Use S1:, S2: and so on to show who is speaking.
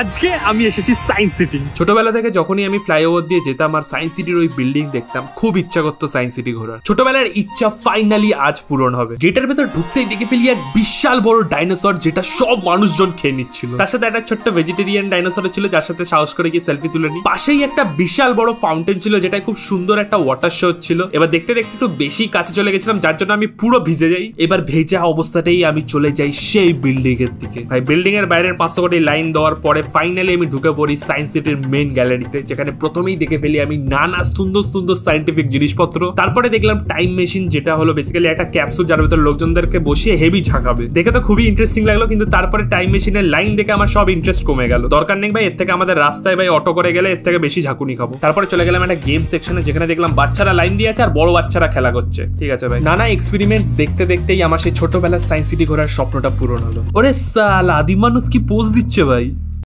S1: আজকে আমি এসেছি সায়েন্স সিটি
S2: ছোটবেলা থেকে যখনই আমি ফ্লাইওভার দিয়ে যেতাম আর সায়েন্স সিটির ওই বিল্ডিং দেখতাম, খুব ইচ্ছা করতো সায়েন্স সিটি ঘোরার। ছোটবেলার ইচ্ছা ফাইনালি আজ পূরণ হবে। গেটের ভেতর ঢুকতেই দেখে ফেলি এক বিশাল বড় ডাইনোসর যেটা সব মানুষজন খেয়ে নিচ্ছিল। তার সাথে একটা ছোট্ট ভেজিটেরিয়ান ডাইনোসর ছিল, যার সাথে সাহস করে গিয়ে সেলফি তুলে নি পাশেই একটা বিশাল বড় ফাউন্টেন ছিল যেটা খুব সুন্দর একটা ওয়াটার শো ছিল। এবার দেখতে দেখতে একটু বেশি কাছে চলে গেছিলাম, যার জন্য আমি পুরো ভিজে যাই। এবার ভেজা অবস্থাতেই আমি চলে যাই সেই বিল্ডিং এর দিকে। ভাই বিল্ডিং এর বাইরের পাঁচশো কোটি লাইন দেওয়ার পরে ফাইনালি আমি ঢুকে পড়ি সায়েন্স সিটির মেইন গ্যালারিতে যেখানে প্রথমেই দেখে ফেলি আমি নানা সুন্দর সুন্দর সাইন্টিফিক জিনিসপত্র। তারপরে দেখলাম টাইম মেশিন যেটা হলো বেসিক্যালি একটা ক্যাপসুল যার ভিতরে লোকজনদেরকে বসিয়ে হেভি ঝাঁকাবে। দেখে তো খুবই ইন্টারেস্টিং লাগল, কিন্তু তারপরে টাইম মেশিনের লাইন দেখে আমার সব ইন্টারেস্ট কমে গেল। দরকার নেই ভাই, এর থেকে আমাদের রাস্তায় ভাই অটো করে গেলে এর থেকে বেশি ঝাঁকুনি খাব। তারপরে চলে গেলাম একটা গেম সেকশনে যেখানে দেখলাম বাচ্চারা লাইন দিয়ে আছে আর বড় বাচ্চারা খেলা করছে। ঠিক আছে ভাই। নানা এক্সপেরিমেন্টস দেখতে দেখতেই আমার সেই ছোটবেলার সায়েন্স সিটি ঘোরার স্বপ্নটা পূরণ হলো। ওরে সাল আদি মানুষ কি পোজ দিচ্ছে ভাই?